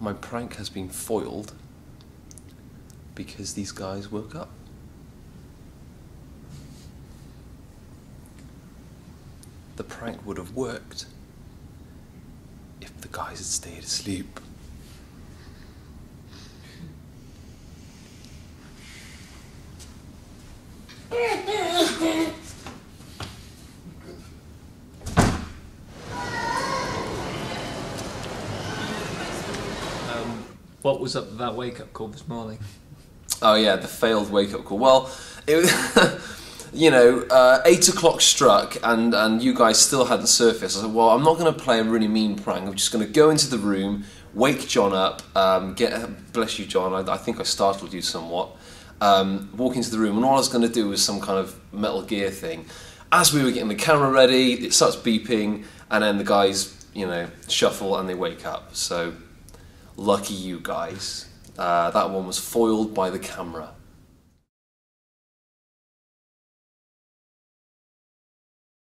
my prank has been foiled because these guys woke up. The prank would have worked if the guys had stayed asleep. Um, what was up with that wake up call this morning? Oh yeah, the failed wake up call. Well, it you know, uh, eight o'clock struck, and and you guys still hadn't surfaced. I said, well, I'm not going to play a really mean prank. I'm just going to go into the room, wake John up, um, get bless you, John. I, I think I startled you somewhat. Um, walk into the room, and all I was going to do was some kind of Metal Gear thing. As we were getting the camera ready, it starts beeping, and then the guys, you know, shuffle and they wake up. So lucky you guys. Uh, that one was foiled by the camera.